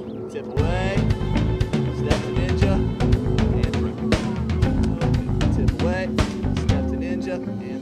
go. Tip away. Step to ninja. And. Tip away. Step to ninja. and.